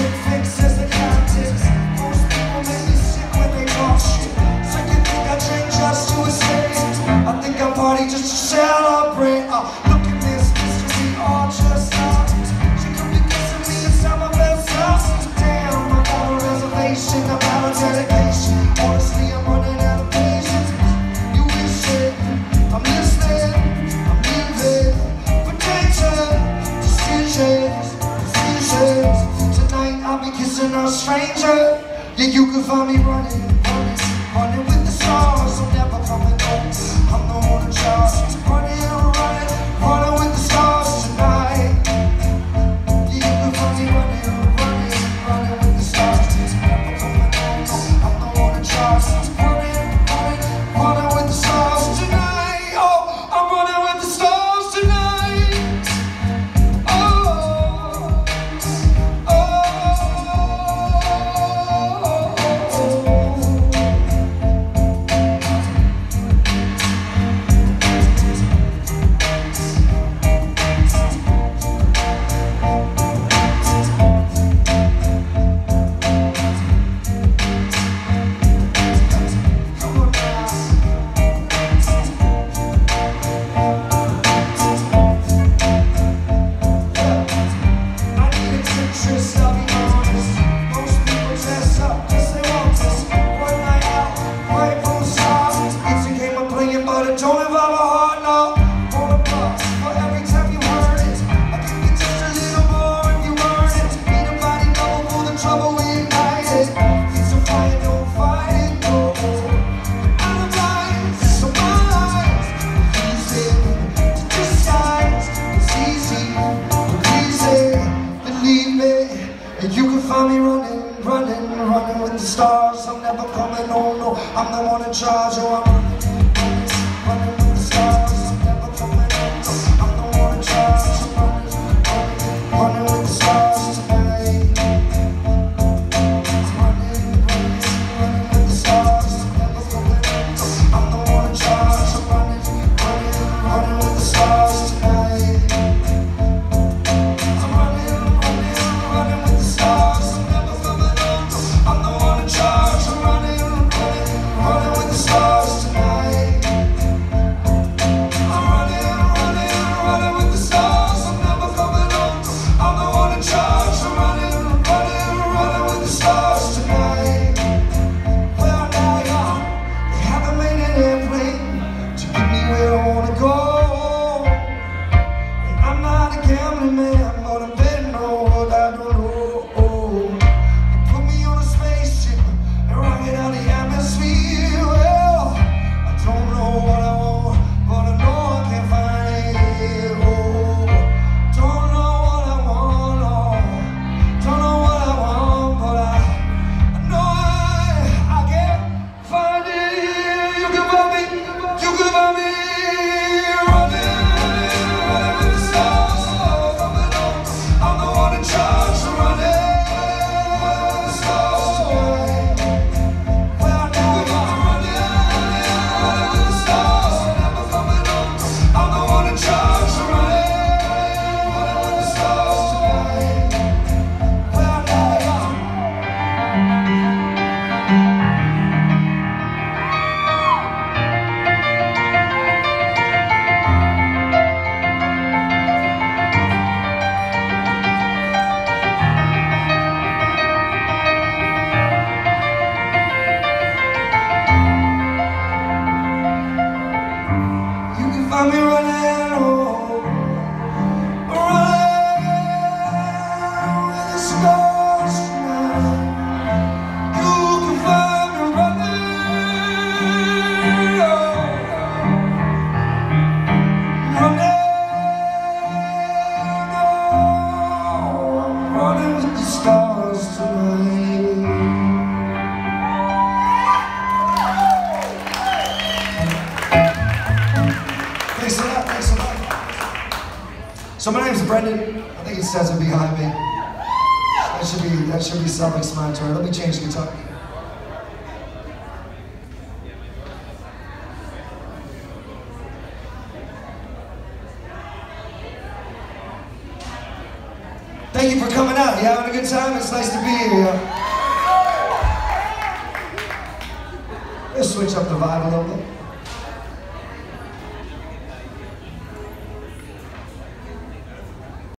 Thank you. And you can find me running, running, running with the stars. I'm never coming, oh no, I'm the one in charge, oh I'm running. So my name's Brendan. I think it says it behind me. That should be that should be self-explanatory. Let me change the guitar. Thank you for coming out. You having a good time? It's nice to be here. Let's switch up the vibe a little bit.